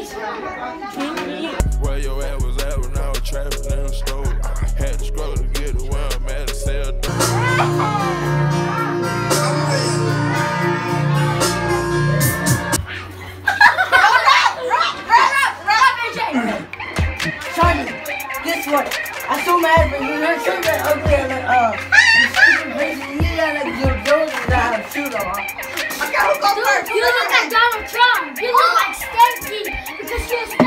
Where your ass was at when I was trapping in the store. Had to scroll to get to where I'm at to sell dope. Simon, guess what? I'm so mad when you heard something that ugly and like, uh, you stupid crazy, you got like your nose is out of shoot on. I gotta go first. You look like Donald Trump. You look like Stacy because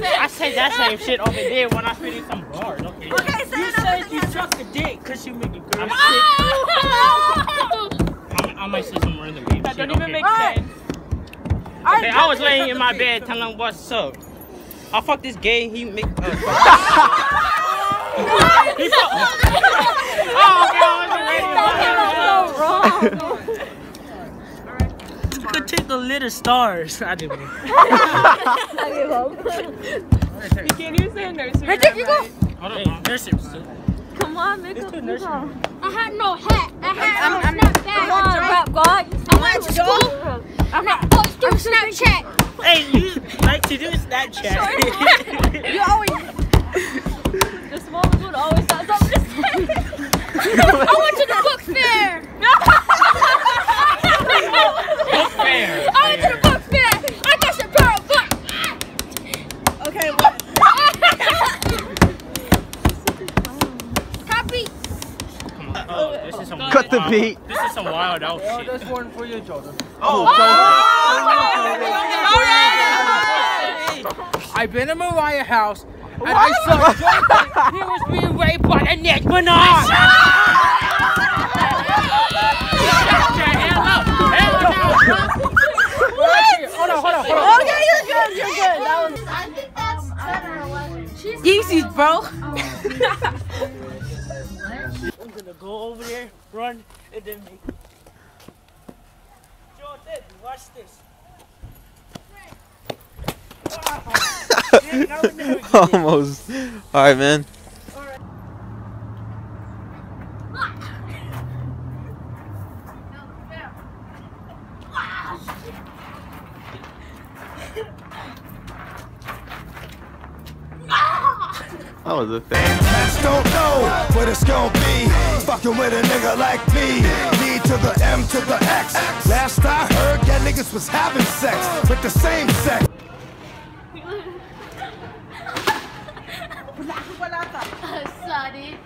I say that same shit over there when I spit in some bars. Okay. Okay, say You it said you again. suck a dick cause you make a girl sick. Oh! I, I might say some random weird That shit. don't even okay. make Alright. sense. Okay, I was laying in my bed telling him what's up. I fuck this gay. He make. Uh, he fuck. oh, God. You could take the little stars. I didn't. You can't even say a nursery. Hey, there you go. Hold on. There's some shit. Come on, make It's up. too nursery. I had no hat. I had no I'm- snapback. Come on, rap God. I went to school. I'm not. Post through Snapchat. Hey, you like to do Snapchat? You always. The small ones would always have something to say. I went to the Cut beat. This is some wild out oh, shit. There's one for you, Jordan. Oh! oh I've been in Mariah house and I saw Jordan. He was being raped by the Nicki Minaj. Hold on, hold on, hold on. Okay, you're good. You're good. That was. I think that's better. She's Yeezys, bro. Gonna go over there, run, and then make. Jordan, watch this. Almost. All right, man. That was a thing. Cats don't know what it's gonna be. Fucking with a nigga like me. D to the M to the X. Last I heard, that niggas was having sex with the same sex. sorry.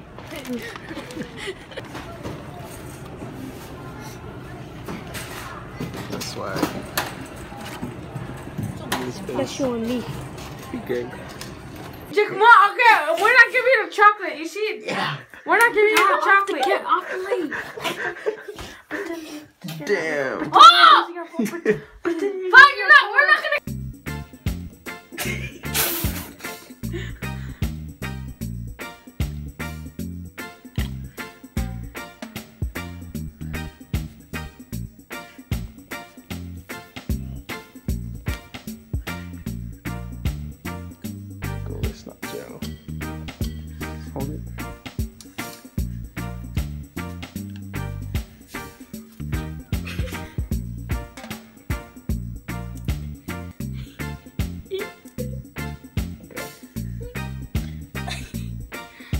That's swag. That's showing me. Be good. Come on, okay. We're not giving you the chocolate. You see? Yeah. We're not giving you the chocolate. Get off the lane. Damn. Oh! Fuck, you're not. We're not gonna.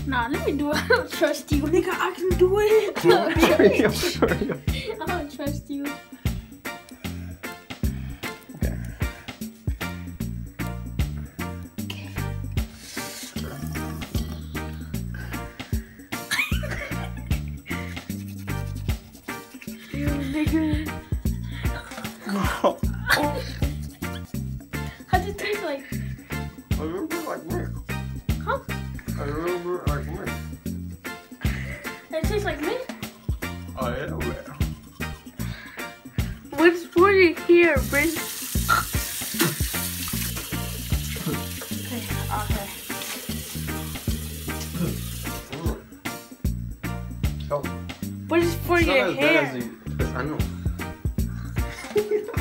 Nah, let me do it. I don't trust you. Nigga, I can do it. Hurry up, hurry up. I don't trust you. Okay. How's Oh, yeah, well. What's for you here, Brin? okay, okay. What is for it's your hair? I know.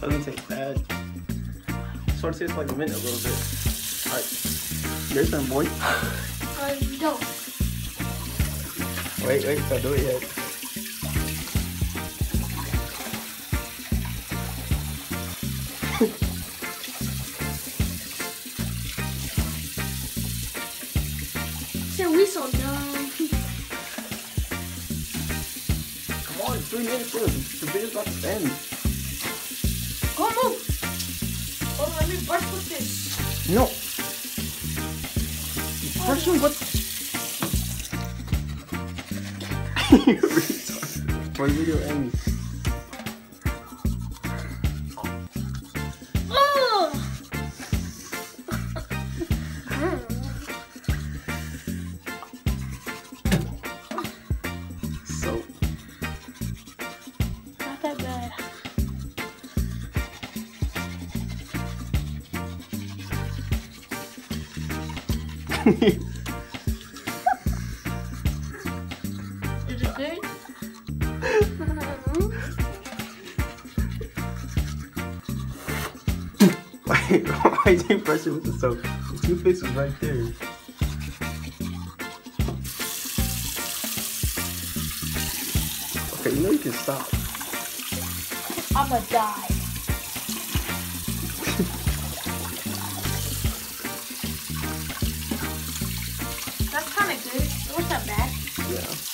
Doesn't taste bad. Sort of tastes like mint a little bit. Alright. Your turn, boy. Uh, no. Wait, wait, don't do it yet. Say we so dumb. Come on, three minutes in. The video's about to end. Go move. Hold on, let me brush with this. No. Brushing what? My video ends. Why are you brushing with the soap? The toothpaste is right there. Okay, you know you can stop. I'ma die. Yeah.